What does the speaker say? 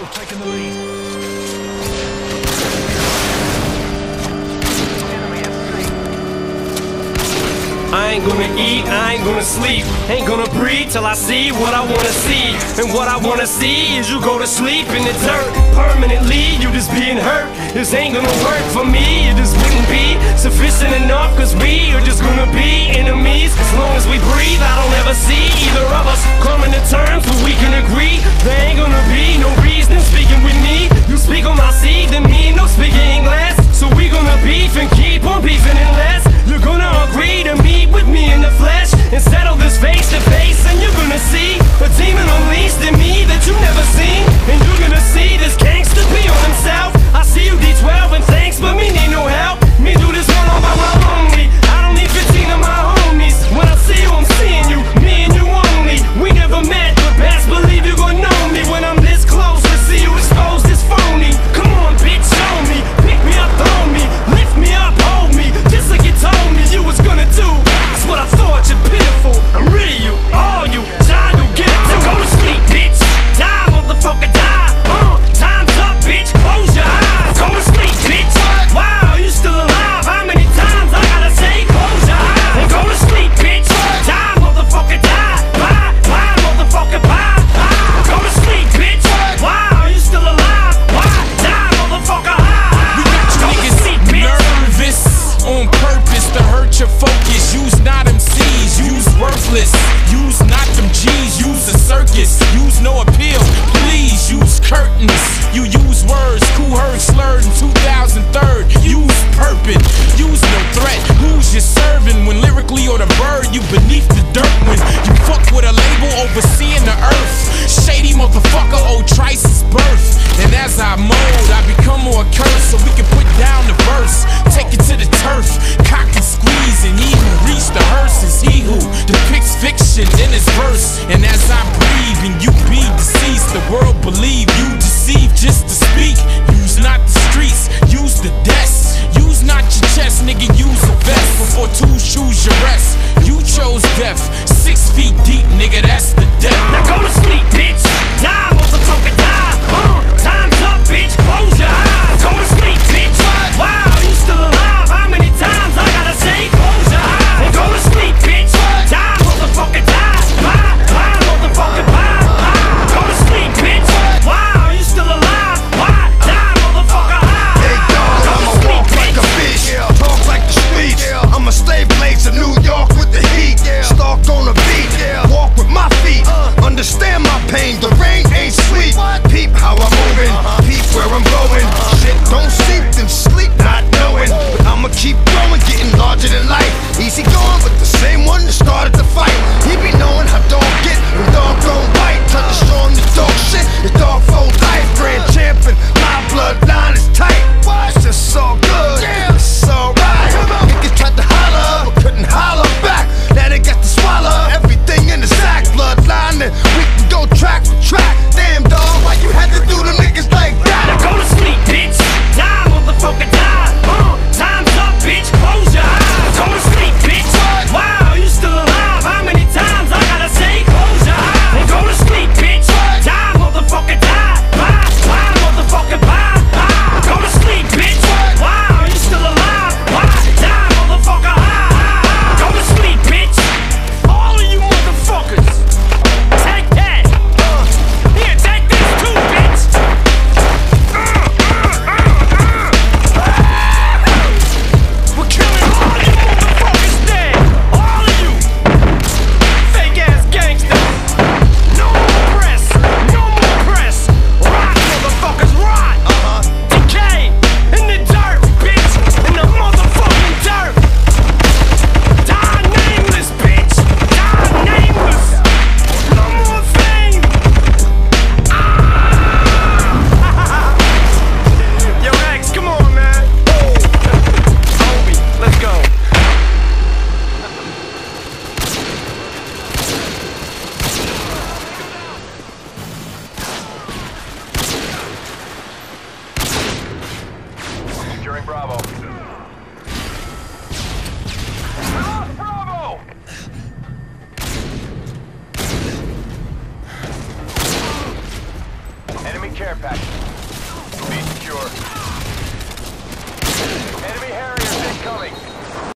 We've taken the lead. I ain't gonna eat, I ain't gonna sleep. Ain't gonna breathe till I see what I wanna see. And what I wanna see is you go to sleep in the dirt. Permanently, you just being hurt. This ain't gonna work for me, it just wouldn't be sufficient enough. Cause we are just gonna be enemies. As long as we breathe, I don't ever see either of us coming to terms where we can the dirt. securing Bravo. Lost care package. Be secure. Enemy Harriers incoming.